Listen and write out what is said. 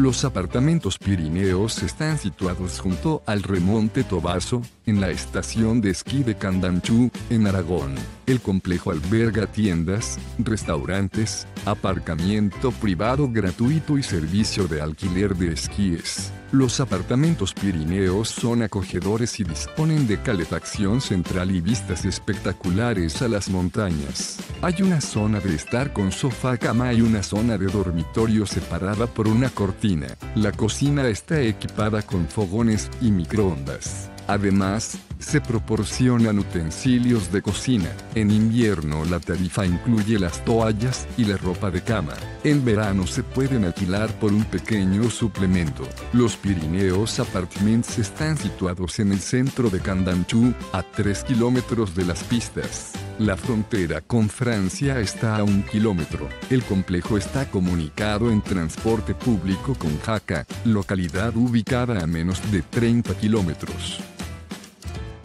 Los apartamentos Pirineos están situados junto al remonte Tobaso, en la estación de esquí de Candanchú, en Aragón. El complejo alberga tiendas, restaurantes, aparcamiento privado gratuito y servicio de alquiler de esquíes. Los apartamentos Pirineos son acogedores y disponen de calefacción central y vistas espectaculares a las montañas. Hay una zona de estar con sofá cama y una zona de dormitorio separada por una cortina. La cocina está equipada con fogones y microondas. Además, se proporcionan utensilios de cocina. En invierno la tarifa incluye las toallas y la ropa de cama. En verano se pueden alquilar por un pequeño suplemento. Los Pirineos Apartments están situados en el centro de Candanchú, a 3 kilómetros de las pistas. La frontera con Francia está a un kilómetro. El complejo está comunicado en transporte público con Jaca, localidad ubicada a menos de 30 kilómetros.